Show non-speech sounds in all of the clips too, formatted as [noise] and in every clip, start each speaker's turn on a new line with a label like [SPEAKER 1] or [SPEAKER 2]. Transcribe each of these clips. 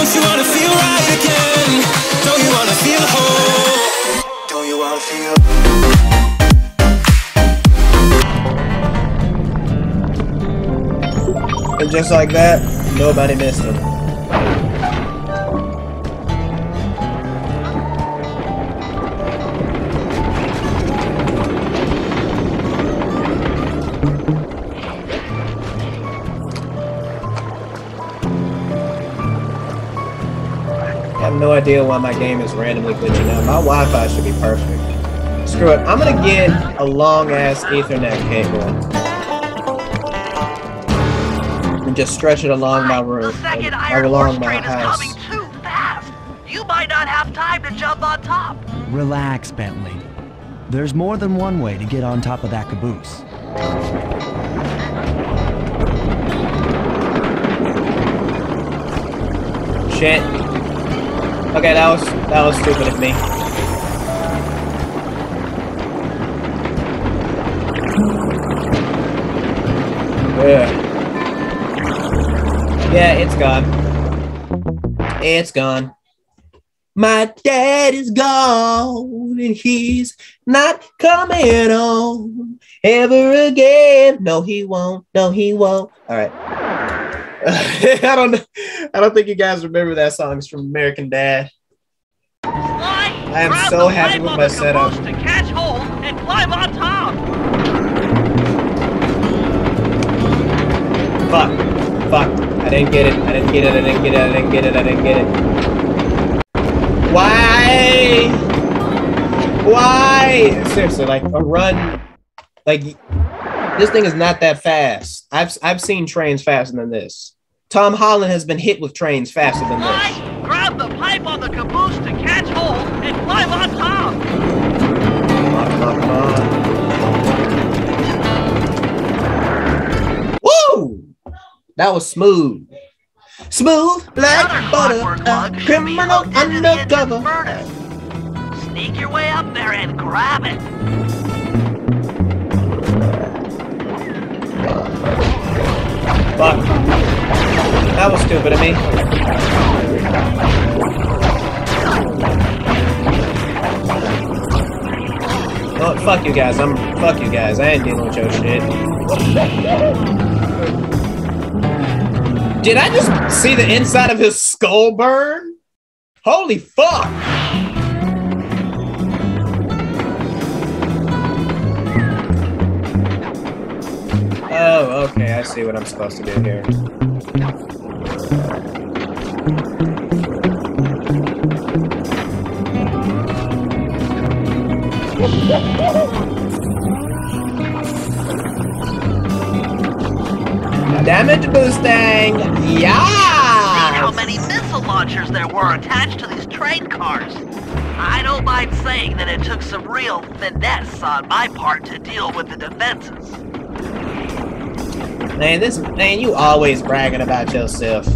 [SPEAKER 1] Don't you wanna feel right again? Don't you wanna feel whole? Don't you wanna feel?
[SPEAKER 2] And just like that, nobody missed him. No idea why my game is randomly glitching out. My Wi-Fi should be perfect. Screw it. I'm gonna get a long ass Ethernet cable and just stretch it along my room,
[SPEAKER 3] second
[SPEAKER 2] or
[SPEAKER 3] Iron
[SPEAKER 2] along my
[SPEAKER 3] train is
[SPEAKER 2] house.
[SPEAKER 3] coming too fast. You might not have time to jump on top.
[SPEAKER 4] Relax, Bentley. There's more than one way to get on top of that caboose.
[SPEAKER 2] Shit. Okay, that was that was stupid of me. Yeah. Yeah, it's gone. It's gone. My dad is gone and he's not coming home ever again. No, he won't. No, he won't. All right. [laughs] I don't. I don't think you guys remember that song. It's from American Dad.
[SPEAKER 3] Slide,
[SPEAKER 2] I am so happy with my setup.
[SPEAKER 3] To catch hold and climb on top.
[SPEAKER 2] Fuck. Fuck. I didn't get it. I didn't get it. I didn't get it. I didn't get it. I didn't get it. Why? Why? Seriously, like a run. Like this thing is not that fast. I've I've seen trains faster than this. Tom Holland has been hit with trains faster than this.
[SPEAKER 3] Grab the pipe on the caboose to catch hold and climb on top.
[SPEAKER 2] Come on, come on, come on. Woo! That was smooth. Smooth
[SPEAKER 3] black
[SPEAKER 2] butter. A
[SPEAKER 3] lug should be
[SPEAKER 2] criminal
[SPEAKER 3] hooked the engine's
[SPEAKER 2] undercover.
[SPEAKER 3] Sneak your way up there and grab it.
[SPEAKER 2] Fuck. That was stupid of me. Oh, fuck you guys. I'm fuck you guys. I ain't dealing with your shit. Did I just see the inside of his skull burn? Holy fuck! Okay. I see what I'm supposed to do here. Damage boosting!
[SPEAKER 3] See how
[SPEAKER 2] Yeah!
[SPEAKER 3] many missile launchers there were attached to these train cars. I don't mind saying that it took some real finesse on my part to deal with the defenses.
[SPEAKER 2] Man, this man, you always bragging about yourself.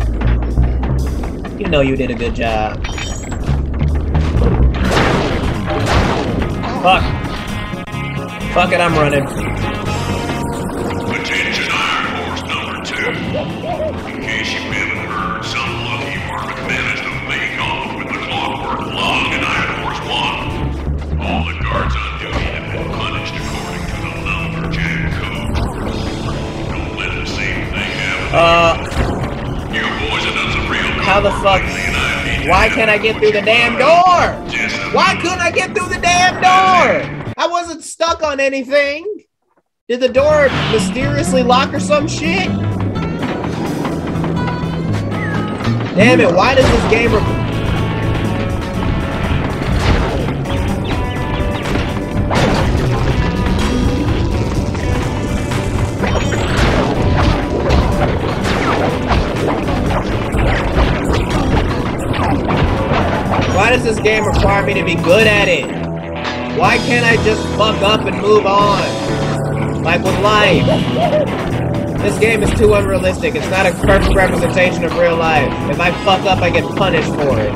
[SPEAKER 2] You know you did a good job. Fuck. Fuck it, I'm running. Can't I get through the damn door? Why couldn't I get through the damn door? I wasn't stuck on anything. Did the door mysteriously lock or some shit? Damn it, why does this game... game require me to be good at it? Why can't I just fuck up and move on? Like with life. This game is too unrealistic. It's not a perfect representation of real life. If I fuck up, I get punished for it.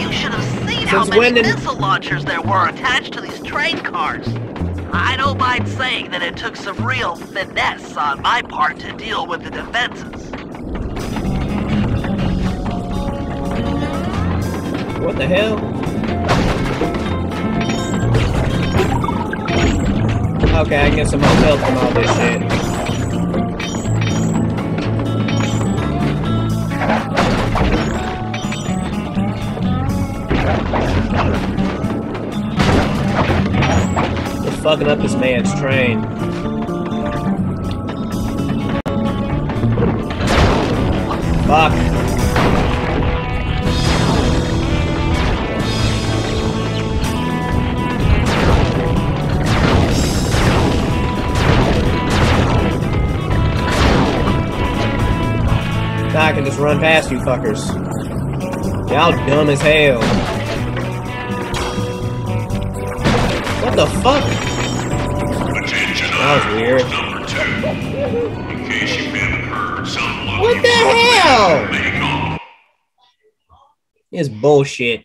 [SPEAKER 3] You should have seen how
[SPEAKER 2] Since
[SPEAKER 3] many
[SPEAKER 2] did-
[SPEAKER 3] missile launchers there were attached to these train cars. I don't mind saying that it took some real finesse on my part to deal with the defenses.
[SPEAKER 2] What the hell? Okay, I can get some more health from all this shit. It's fucking up this man's train. Fuck. I can just run past you fuckers. Y'all dumb as hell. What the fuck?
[SPEAKER 5] Attention
[SPEAKER 2] That was weird.
[SPEAKER 5] Number two. In case you haven't heard, some
[SPEAKER 2] What the hell? It's bullshit.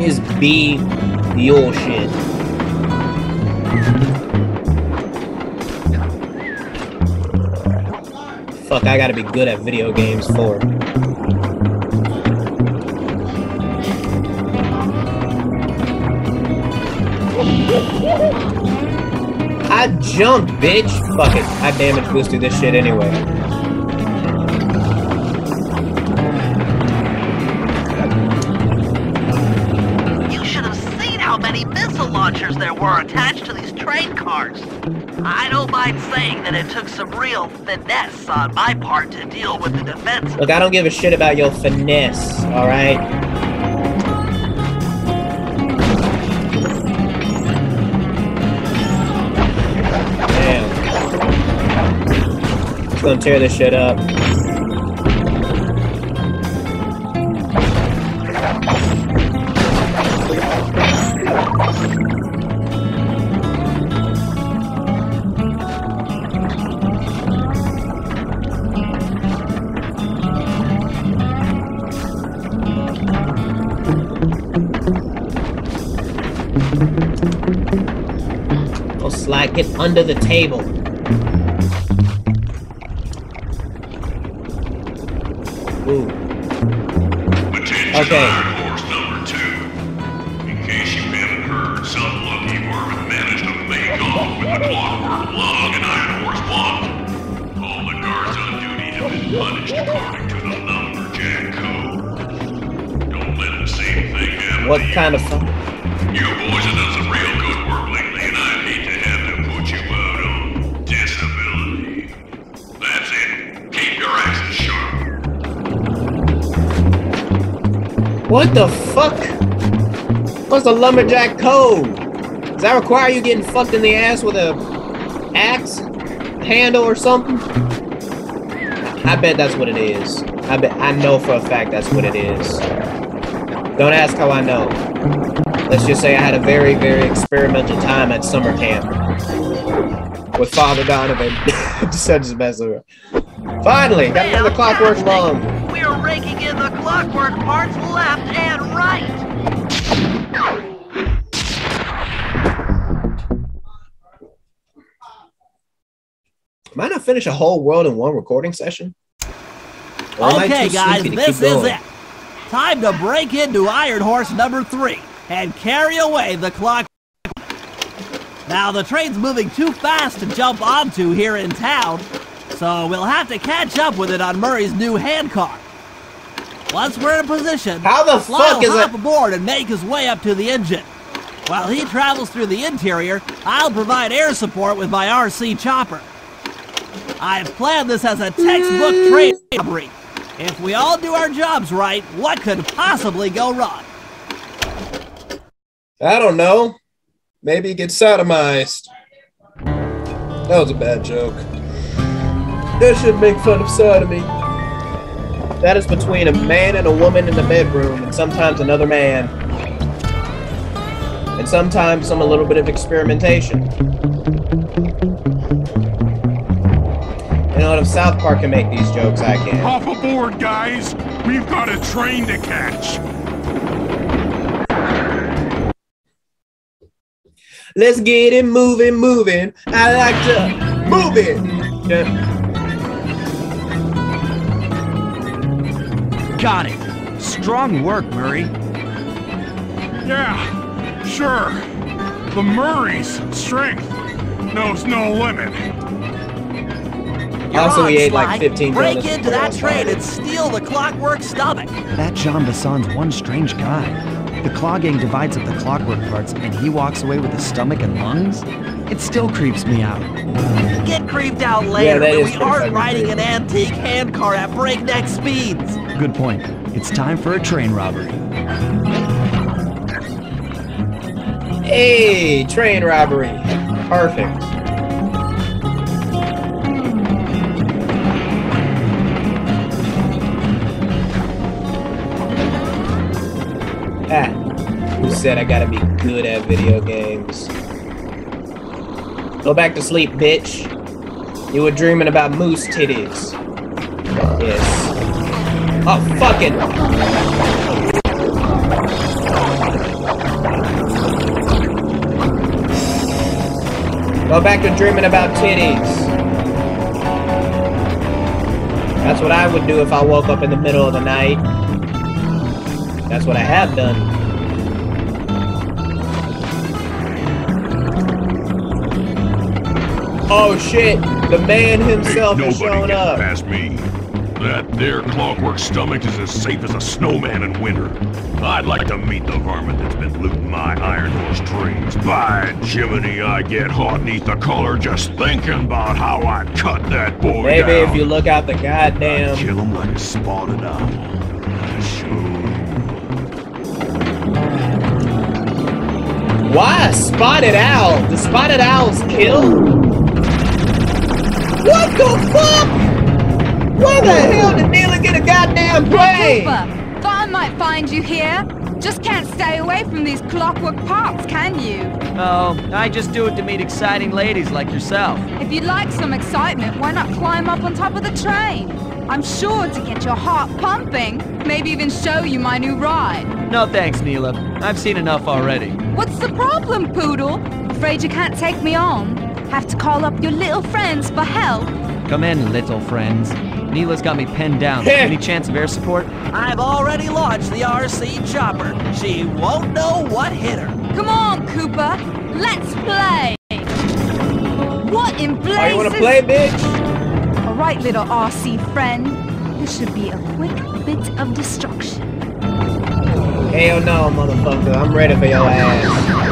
[SPEAKER 2] It's B mule Fuck, I gotta be good at video games for. I jumped, bitch. Fuck it. I damage boosted this shit anyway.
[SPEAKER 3] Many missile launchers there were attached to these train cars. I don't mind saying that it took some real finesse on my part to deal with the defense.
[SPEAKER 2] Look, I don't give a shit about your finesse, alright? Damn. Just gonna tear this shit up. Under the table. Ooh.
[SPEAKER 5] Attention
[SPEAKER 2] Okay.
[SPEAKER 5] Iron Horse number two. In case you haven't heard, some lucky managed to make off with the clockwork and Iron Horse one. All the guards on duty have been punished according to the lumberjack code. Don't let the same thing happen
[SPEAKER 2] What kind of fun?
[SPEAKER 5] You boys
[SPEAKER 2] What the fuck? What's the lumberjack code? Does that require you getting fucked in the ass with a axe handle or something? I bet that's what it is. I bet I know for a fact that's what it is. Don't ask how I know. Let's just say I had a very, very experimental time at summer camp with Father Donovan. [laughs] just messing around. Finally, got another clockwork
[SPEAKER 3] Fantastic. We're raking in the clockwork parts left and right.
[SPEAKER 2] Might not finish a whole world in one recording session. Or
[SPEAKER 6] Okay, guys, this is it. Time to break into Iron Horse number three and carry away the clock. Now, the train's moving too fast to jump onto here in town, so we'll have to catch up with it on Murray's new handcar. Once we're in a position,
[SPEAKER 2] How the
[SPEAKER 6] Lyle
[SPEAKER 2] fuck is
[SPEAKER 6] hop
[SPEAKER 2] that?
[SPEAKER 6] aboard and make his way up to the engine. While he travels through the interior, I'll provide air support with my RC chopper. I've planned this as a textbook mm. train robbery. If we all do our jobs right, what could possibly go wrong?
[SPEAKER 2] I don't know. Maybe he gets sodomized. That was a bad joke. That should make fun of sodomy. That is between a man and a woman in the bedroom, and sometimes another man. And sometimes some a little bit of experimentation. You know? If South Park can make these jokes, I can.
[SPEAKER 7] Hop aboard, guys! We've got a train to catch!
[SPEAKER 2] Let's get it moving, moving. I like to move it. Yeah.
[SPEAKER 8] Got it. Strong work, Murray.
[SPEAKER 7] Yeah, sure. The Murray's strength knows no limit.
[SPEAKER 6] You're
[SPEAKER 2] Also,
[SPEAKER 6] on,
[SPEAKER 2] he ate like
[SPEAKER 6] Sly.
[SPEAKER 2] 15
[SPEAKER 6] Break
[SPEAKER 2] donuts
[SPEAKER 6] into that train and steal the clockwork stomach.
[SPEAKER 4] That Jean Bison's one strange guy. The Klaww Gang divides up the clockwork parts and he walks away with the stomach and lungs? It still creeps me out.
[SPEAKER 6] Get creeped out later
[SPEAKER 2] that
[SPEAKER 6] when
[SPEAKER 2] is
[SPEAKER 6] we aren't riding
[SPEAKER 2] creepy.
[SPEAKER 6] an antique handcar at breakneck speeds.
[SPEAKER 4] Good point. It's time for a train robbery.
[SPEAKER 2] Hey, train robbery. Perfect. Ah, who said I gotta be good at video games? Go back to sleep, bitch. You were dreaming about moose titties. Yes. Oh, fucking. Go back to dreaming about titties. That's what I would do if I woke up in the middle of the night. That's what I have done. Oh shit, the man himself
[SPEAKER 5] Ain't
[SPEAKER 2] has
[SPEAKER 5] nobody
[SPEAKER 2] shown up.
[SPEAKER 5] past me. That there clockwork stomach is as safe as a snowman in winter. I'd like to meet the varmint that's been looting my iron horse trains. By Jiminy, I get hot neath the collar just thinking about how I cut that boy
[SPEAKER 2] Maybe
[SPEAKER 5] down.
[SPEAKER 2] if you look out the goddamn.
[SPEAKER 5] Kill him like a spotted owl.
[SPEAKER 2] Why a spotted owl? Do spotted owls kill? What the fuck? Where the hell did Neyla get a goddamn plane?
[SPEAKER 8] Cooper, thought I might find you here. Just can't stay away from these clockwork parts, can you?
[SPEAKER 6] Oh, I just do it to meet exciting ladies like yourself.
[SPEAKER 8] If you'd like some excitement, why not climb up on top of the train? I'm sure to get your heart pumping. Maybe even show you my new ride.
[SPEAKER 6] No thanks, Neyla. I've seen enough already.
[SPEAKER 8] What's the problem, Poodle? Afraid you can't take me on? Have to call up your little friends for help?
[SPEAKER 6] Come in, little friends. Neyla's got me pinned down. [laughs] Any chance of air support? I've already launched the RC chopper. She won't know what hit her.
[SPEAKER 8] Come on, Cooper. Let's play. What in blazes?
[SPEAKER 2] Oh, you wanna play, bitch?
[SPEAKER 8] All right, little RC friend. This should be a quick bit of destruction.
[SPEAKER 2] Hell no, motherfucker. I'm ready for your ass.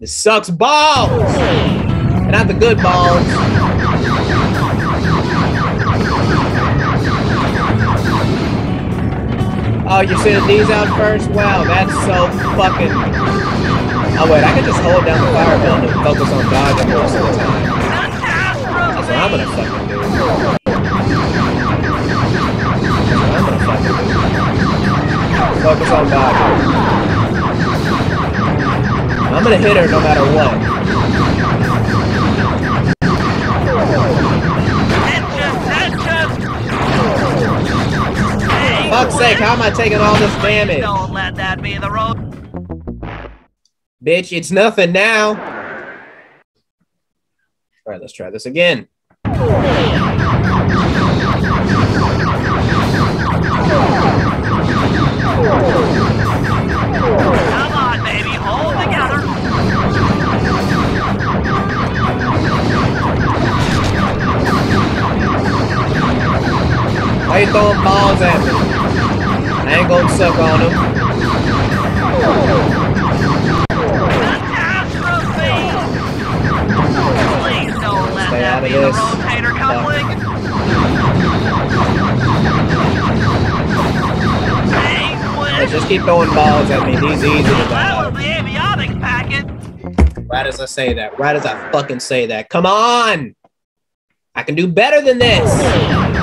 [SPEAKER 2] This sucks balls. And not the good balls. Oh, you're sending these out first? Wow, that's so fucking. Oh wait, I can just hold down the fire button and focus on dodging most of the time. That's what I'm gonna fucking do. I'm gonna fucking do. Focus on dodging. I'm gonna hit her no matter what. Fuck's sake, how am I taking all this damage?
[SPEAKER 3] Don't let that be the road.
[SPEAKER 2] Bitch, it's nothing now. Alright, let's try this again.
[SPEAKER 3] Come
[SPEAKER 2] Why you throwing balls at me? I ain't gonna suck on.
[SPEAKER 3] Catastrophe! Please don't let
[SPEAKER 2] Stay
[SPEAKER 3] that be the
[SPEAKER 2] this.
[SPEAKER 3] rotator Hey.
[SPEAKER 2] Just keep throwing balls at me. These easy to
[SPEAKER 3] That was the amniotic packet.
[SPEAKER 2] Right as I say that. Right as I fucking say that. Come on! I can do better than this.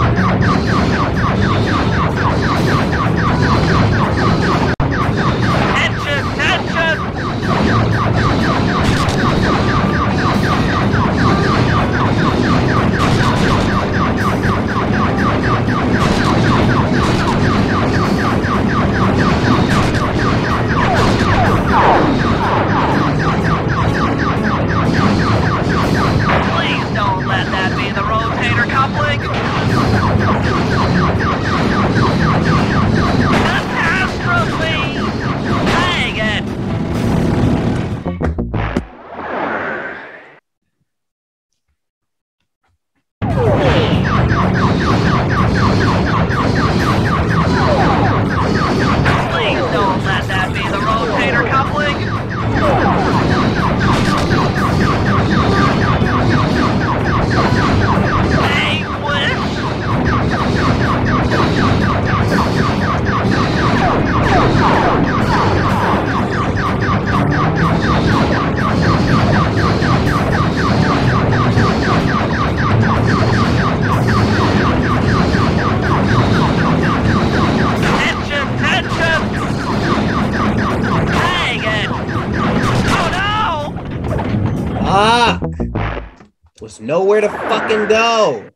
[SPEAKER 2] Nowhere to fucking go.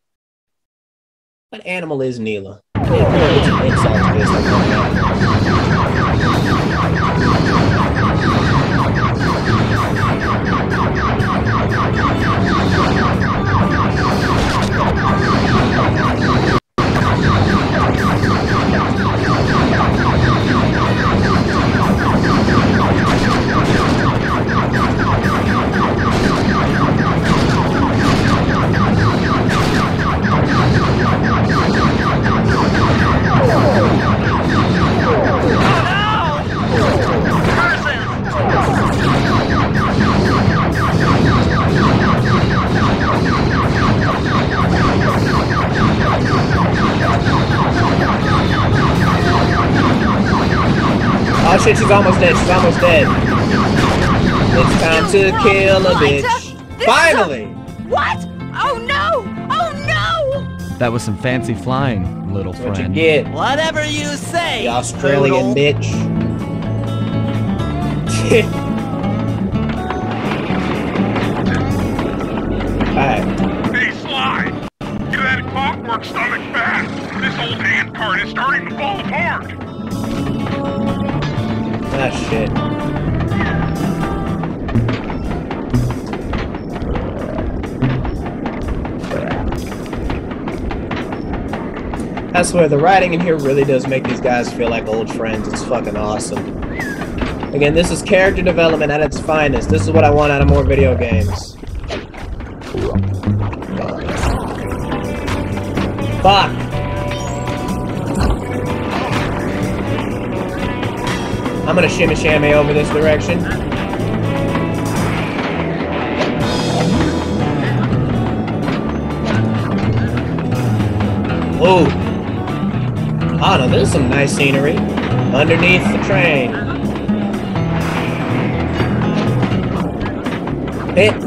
[SPEAKER 2] What animal is Neyla? Shit, she's almost dead. She's almost dead. It's time to kill a bitch. Finally!
[SPEAKER 8] What? Oh no! Oh no!
[SPEAKER 4] That was some fancy flying, little
[SPEAKER 2] That's what you
[SPEAKER 4] friend.
[SPEAKER 2] get,
[SPEAKER 6] Whatever you say.
[SPEAKER 2] the Australian
[SPEAKER 6] Poodle.
[SPEAKER 2] bitch. [laughs] Alright.
[SPEAKER 7] Hey, Sly! Get that clockwork stomach fast! This old hand cart is starting to fall apart!
[SPEAKER 2] Ah, shit. I swear, the writing in here really does make these guys feel like old friends. It's fucking awesome. Again, this is character development at its finest. This is what I want out of more video games. Fuck! I'm gonna shimmy shammy over this direction. Ooh. Oh ah, no, this is some nice scenery. Underneath the train. Hit.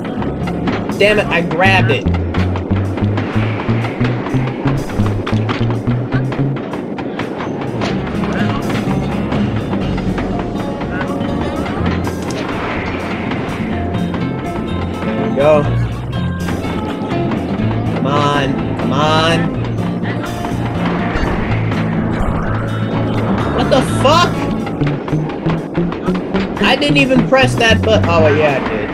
[SPEAKER 2] Damn it, I grabbed it. Didn't even press that button. Oh, yeah, I did.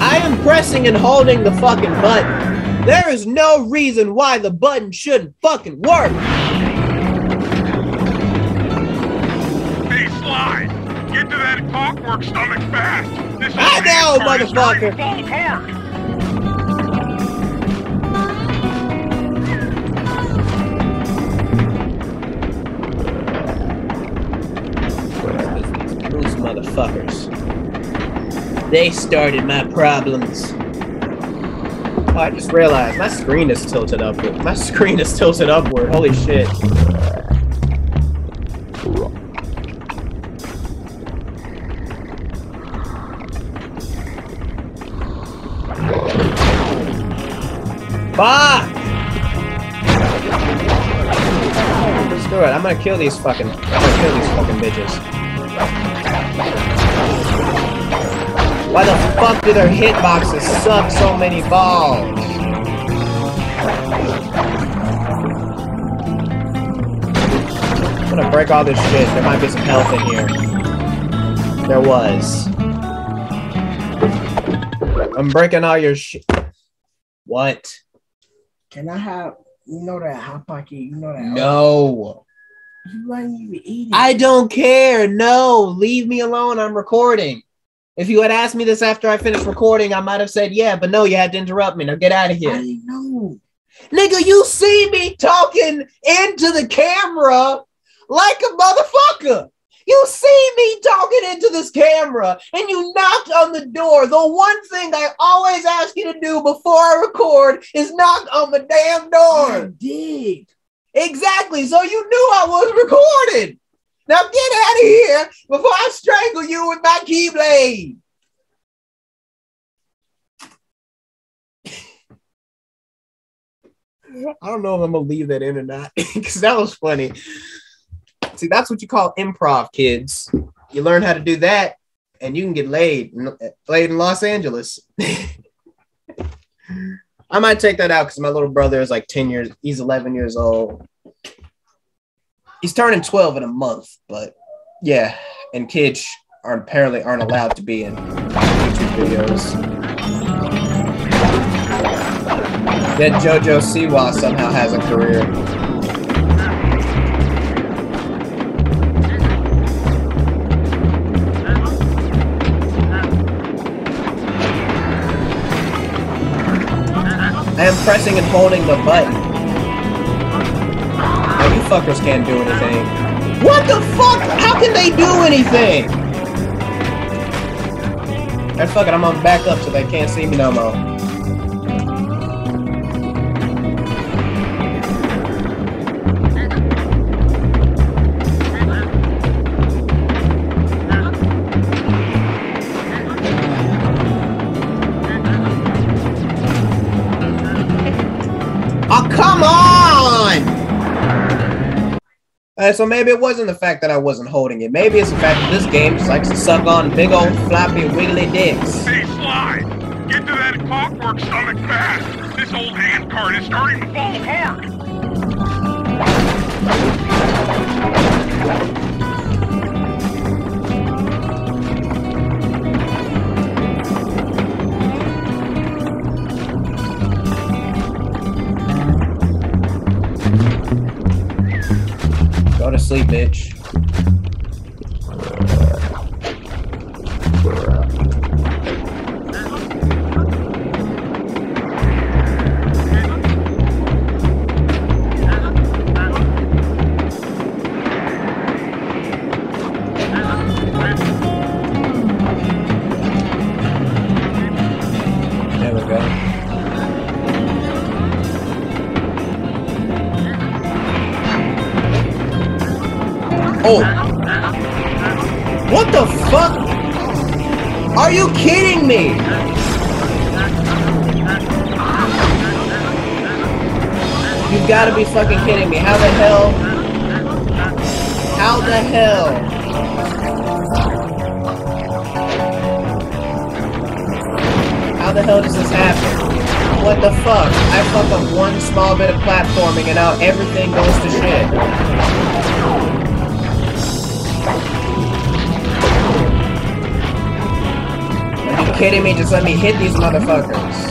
[SPEAKER 2] I am pressing and holding the fucking button. There is no reason why the button shouldn't fucking work.
[SPEAKER 7] work stomach fast. This
[SPEAKER 2] I know, motherfucker.
[SPEAKER 7] These
[SPEAKER 2] motherfuckers. They started my problems. Oh, I just realized my screen is tilted upward. My screen is tilted upward. Holy shit. Fuck! Screw it. I'm gonna kill these fucking. I'm gonna kill these fucking bitches. Why the fuck do their hitboxes suck so many balls? I'm gonna break all this shit. There might be some health in here. There was. I'm breaking all your shit. What?
[SPEAKER 9] Can I have you know that hot pocket? You know that uh,
[SPEAKER 2] No.
[SPEAKER 9] You wouldn't even eat it.
[SPEAKER 2] I don't care. No, leave me alone. I'm recording. If you had asked me this after I finished recording, I might have said yeah, but no, you had to interrupt me. Now get out of
[SPEAKER 9] I
[SPEAKER 2] here.
[SPEAKER 9] didn't know.
[SPEAKER 2] Nigga, you see me talking into the camera like a motherfucker. You see me talking into this camera and you knocked on the door. The one thing I always ask you to do before I record is knock on the damn
[SPEAKER 9] I
[SPEAKER 2] door.
[SPEAKER 9] did.
[SPEAKER 2] Exactly. So you knew I was recording. Now get out of here before I strangle you with my keyblade. I don't know if I'm gonna leave that in or not [laughs] because that was funny. See, that's what you call improv, kids. You learn how to do that, and you can get laid, laid in Los Angeles. [laughs] I might take that out because my little brother is like 10 years, he's 11 years old. He's turning 12 in a month, but yeah, and kids are apparently aren't allowed to be in YouTube videos. Then JoJo Siwa somehow has a career. I am pressing and holding the button. Now you fuckers can't do anything. What the fuck? How can they do anything? And fuck it, I'm on back up so they can't see me no more. So maybe it wasn't the fact that I wasn't holding it. Maybe it's the fact that this game just likes to suck on big old floppy wiggly dicks.
[SPEAKER 7] Hey, Sly, get to that clockwork stomach fast. This old is starting to fall apart.
[SPEAKER 2] Go to sleep, bitch. You've got to be fucking kidding me. How the hell? How the hell? How the hell does this happen? What the fuck? I fuck up one small bit of platforming and now everything goes to shit. Are you kidding me? Just let me hit these motherfuckers.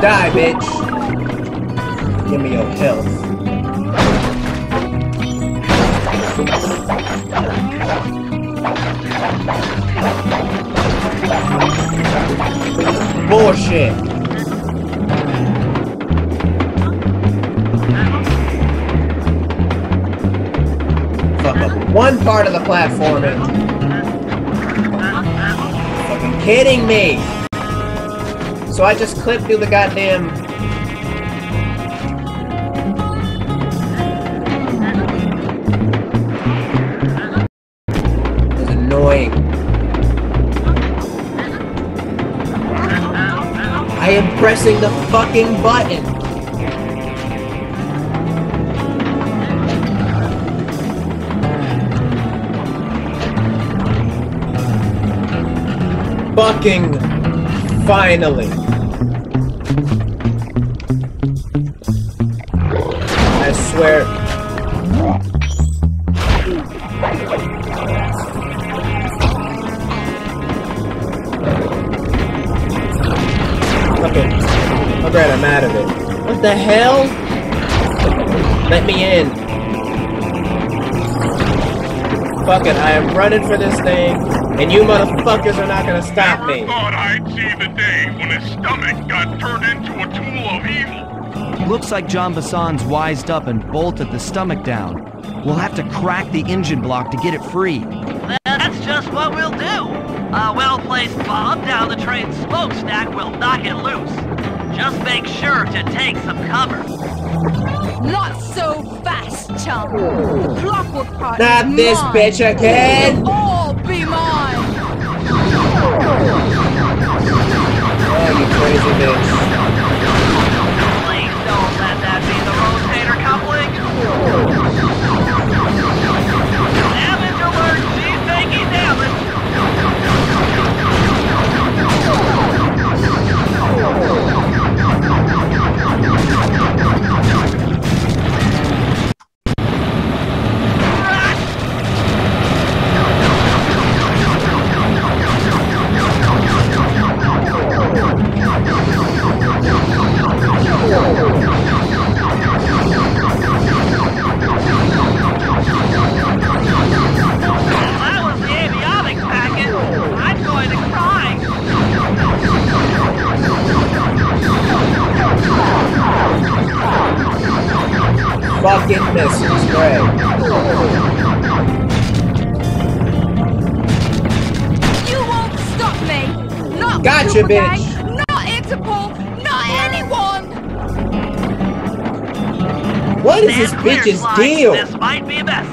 [SPEAKER 2] Die, bitch. Give me your health. Bullshit. Fuck up one part of the platforming. Fucking kidding me. So I just clipped through the goddamn. I am pressing the fucking button. Fucking finally. I swear. Okay. Great, I'm out of it. What the hell? Let me in. Fuck it, I am running for this thing, and you motherfuckers are not gonna stop me.
[SPEAKER 7] Stomach got turned into a tool of evil.
[SPEAKER 4] Looks like Jean Bison's wised up and bolted the stomach down. We'll have to crack the engine block to get it free.
[SPEAKER 3] That's just what we'll do. A well-placed bomb down the train's smokestack will knock it loose. Just make sure to take some cover.
[SPEAKER 8] Not so fast, chum. The clockwork part
[SPEAKER 2] Not
[SPEAKER 8] is
[SPEAKER 2] this
[SPEAKER 8] mine.
[SPEAKER 2] bitch again. Crazy bitch.
[SPEAKER 3] Please don't let that be the rotator coupling.
[SPEAKER 8] Not
[SPEAKER 2] Gotcha,
[SPEAKER 8] Super
[SPEAKER 2] bitch.
[SPEAKER 8] Not Interpol. Not anyone.
[SPEAKER 2] What is this bitch's
[SPEAKER 3] Sly.
[SPEAKER 2] deal?
[SPEAKER 3] This might be messy.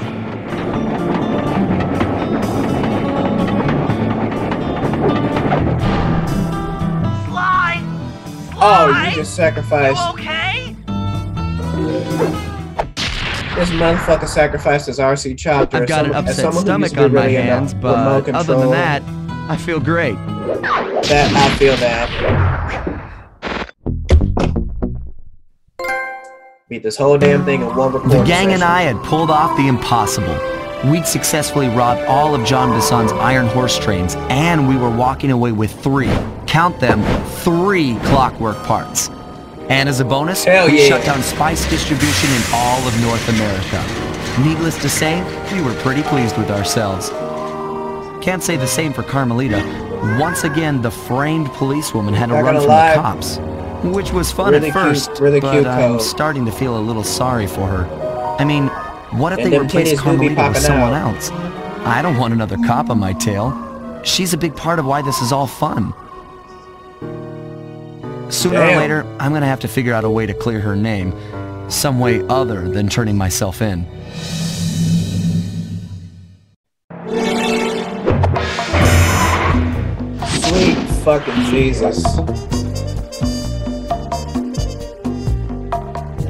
[SPEAKER 3] Sly!
[SPEAKER 2] Oh, you just sacrificed.
[SPEAKER 3] You okay?
[SPEAKER 2] This motherfucker sacrificed his RC chopper.
[SPEAKER 4] I've got
[SPEAKER 2] As
[SPEAKER 4] an upset
[SPEAKER 2] someone who used
[SPEAKER 4] stomach on my
[SPEAKER 2] really
[SPEAKER 4] hands, but other than that, I feel great.
[SPEAKER 2] That I feel that. Beat this whole damn thing in one recording
[SPEAKER 4] The gang and. I had pulled off the impossible. We'd successfully robbed all of Jean Bison's iron horse trains, and we were walking away with three, count them, three clockwork parts. And as a bonus,
[SPEAKER 2] Hell
[SPEAKER 4] we
[SPEAKER 2] yeah.
[SPEAKER 4] shut down spice distribution in all of North America. Needless to say, we were pretty pleased with ourselves. Can't say the same for Carmelita. Once again, the framed policewoman had to run from
[SPEAKER 2] lie.
[SPEAKER 4] the cops. Which was fun
[SPEAKER 2] Really
[SPEAKER 4] at first,
[SPEAKER 2] really
[SPEAKER 4] but
[SPEAKER 2] cute
[SPEAKER 4] I'm starting to feel a little sorry for her. I mean, what if
[SPEAKER 2] And
[SPEAKER 4] they replaced Carmelita with someone
[SPEAKER 2] out.
[SPEAKER 4] else? I don't want another cop on my tail. She's a big part of why this is all fun. Sooner
[SPEAKER 2] Damn.
[SPEAKER 4] or later, I'm gonna have to figure out a way to clear her name. Some way other than turning myself in.
[SPEAKER 2] Fucking Jesus.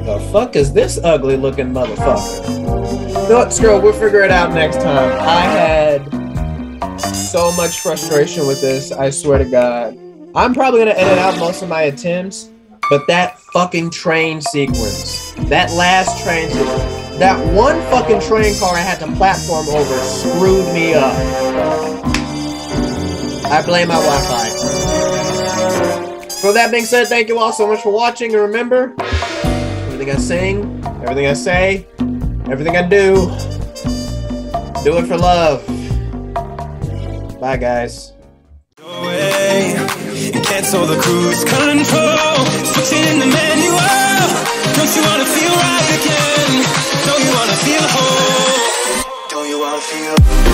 [SPEAKER 2] The fuck is this ugly looking motherfucker? What, screw we'll figure it out next time. I had so much frustration with this, I swear to God. I'm probably gonna edit out most of my attempts, but that fucking train sequence, that last train sequence, that one fucking train car I had to platform over screwed me up. I blame my Wi-Fi. So with that being said, thank you all so much for watching, and remember, everything I sing, everything I say, everything I do, do it for love. Bye, guys.
[SPEAKER 1] Cancel the cruise control, switching in the manual. Don't you wanna feel right again? Don't you wanna feel whole? Don't you wanna feel?